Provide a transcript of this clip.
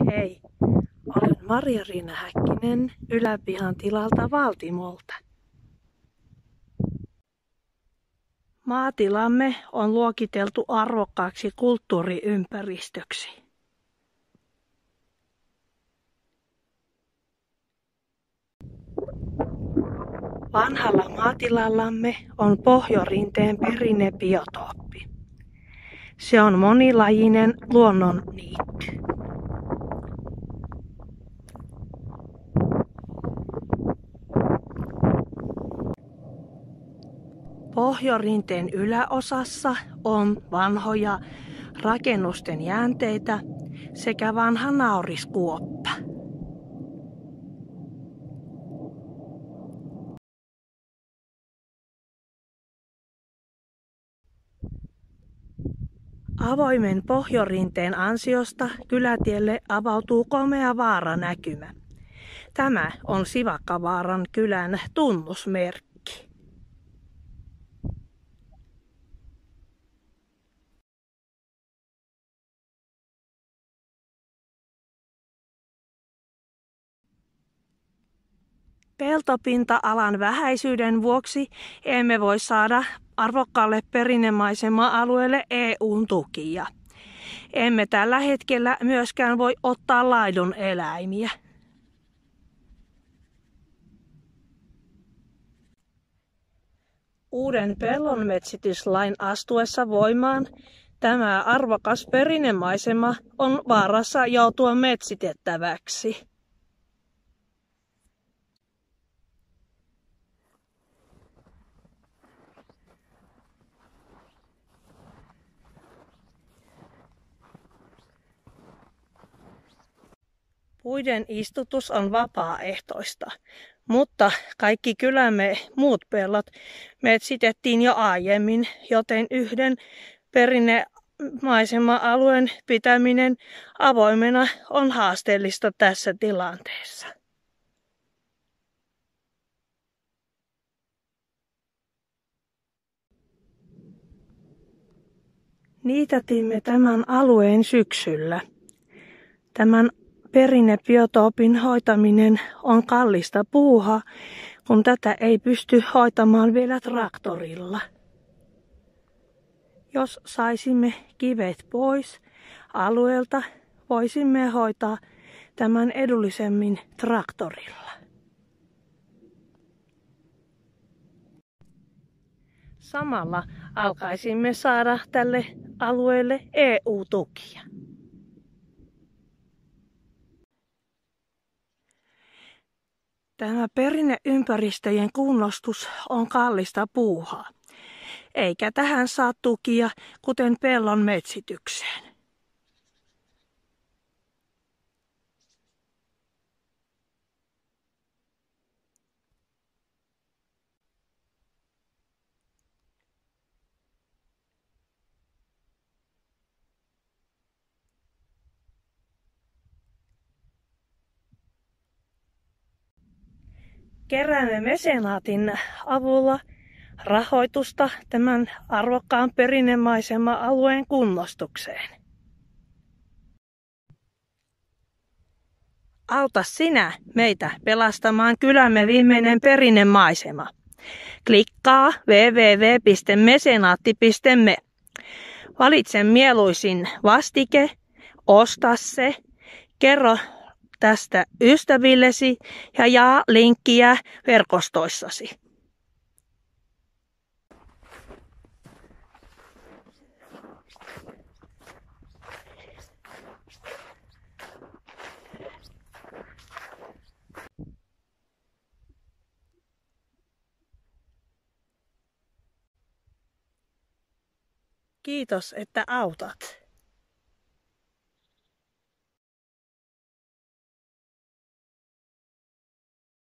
Hei, olen Marja-Riina Häkkinen Yläpihan tilalta Valtimolta. Maatilamme on luokiteltu arvokkaaksi kulttuuriympäristöksi. Vanhalla maatilallamme on Pohjorinteen perinnebiotooppi. Se on monilajinen luonnonniitty. Pohjorinteen yläosassa on vanhoja rakennusten jäänteitä sekä vanha nauriskuoppa. Avoimen pohjorinteen ansiosta kylätielle avautuu komea vaaranäkymä. Tämä on Sivakkavaaran kylän tunnusmerkki. Peltopinta-alan vähäisyyden vuoksi emme voi saada arvokkaalle perinnemaisema-alueelle EUn tukia. Emme tällä hetkellä myöskään voi ottaa laidun eläimiä. Uuden pellonmetsityslain astuessa voimaan tämä arvokas perinnemaisema on vaarassa joutua metsitettäväksi. Puiden istutus on vapaaehtoista, mutta kaikki kylämme muut pellot metsitettiin jo aiemmin, joten yhden perinnemaisema-alueen pitäminen avoimena on haasteellista tässä tilanteessa. Niitätimme tämän alueen syksyllä. Tämän perinnebiotoopin hoitaminen on kallista puuha, kun tätä ei pysty hoitamaan vielä traktorilla. Jos saisimme kivet pois alueelta, voisimme hoitaa tämän edullisemmin traktorilla. Samalla alkaisimme saada tälle alueelle EU-tukia. Tämä perinneympäristöjen kunnostus on kallista puuhaa, eikä tähän saa tukia, kuten pellon metsitykseen. Keräämme mesenaatin avulla rahoitusta tämän arvokkaan perinnemaisema-alueen kunnostukseen. Auta sinä meitä pelastamaan kylämme viimeinen perinnemaisema. Klikkaa www.mesenaatti.me. Valitse mieluisin vastike, osta se, kerro tästä ystävillesi ja jaa linkkiä verkostoissasi. Kiitos, että autat.